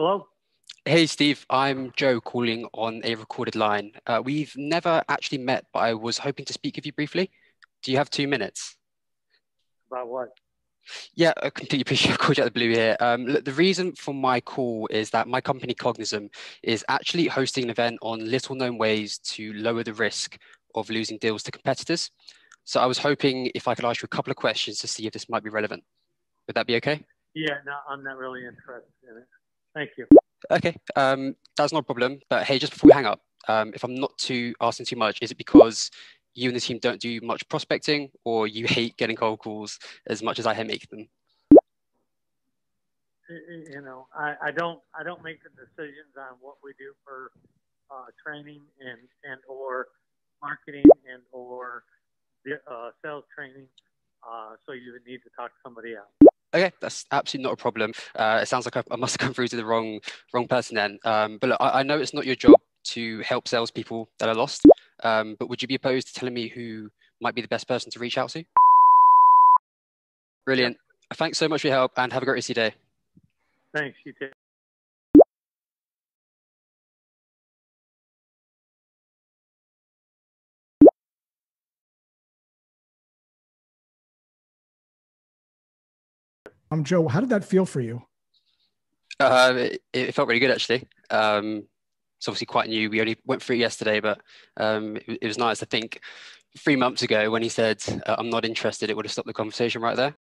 Hello? Hey, Steve. I'm Joe calling on a recorded line. Uh, we've never actually met, but I was hoping to speak with you briefly. Do you have two minutes? About what? Yeah, I completely appreciate I called you out the blue here. Um, look, the reason for my call is that my company Cognism is actually hosting an event on little known ways to lower the risk of losing deals to competitors. So I was hoping if I could ask you a couple of questions to see if this might be relevant. Would that be okay? Yeah, no, I'm not really interested in it. Thank you. Okay, um, that's not a problem. But hey, just before we hang up, um, if I'm not too asking too much, is it because you and the team don't do much prospecting, or you hate getting cold calls as much as I hate making them? You know, I, I don't I don't make the decisions on what we do for uh, training and and or marketing and or uh, sales training. Uh, so you would need to talk to somebody else. Okay, that's absolutely not a problem. Uh, it sounds like I, I, must have come through to the wrong wrong person then. Um, but look, I, I, know it's not your job to help salespeople that are lost. Um, but would you be opposed to telling me who might be the best person to reach out to? Brilliant. Thanks so much for your help, and have a great rest of your day. Thanks. You too. Um, Joe, how did that feel for you? Uh, it, it, felt really good actually. Um, it's obviously quite new. We only went through it yesterday, but um, it, it, was nice. I think three months ago when he said, uh, "I'm not interested," it would have stopped the conversation right there.